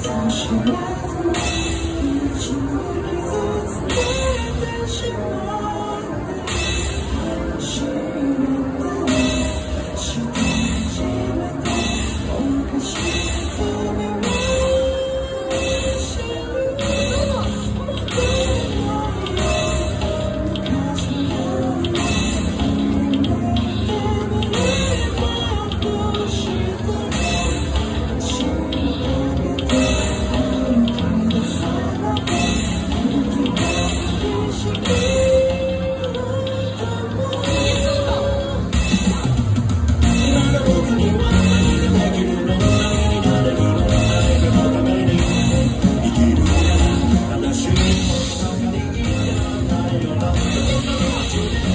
期待早些 Thank you.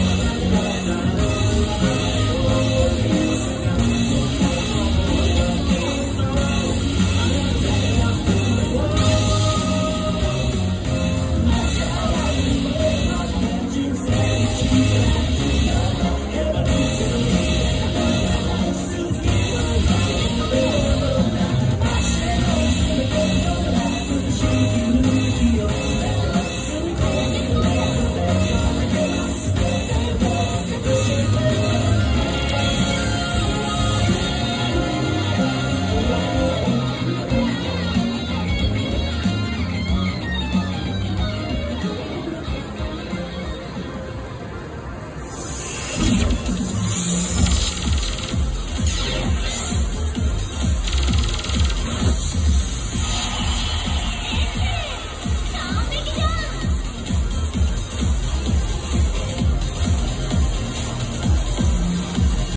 ハハハハ!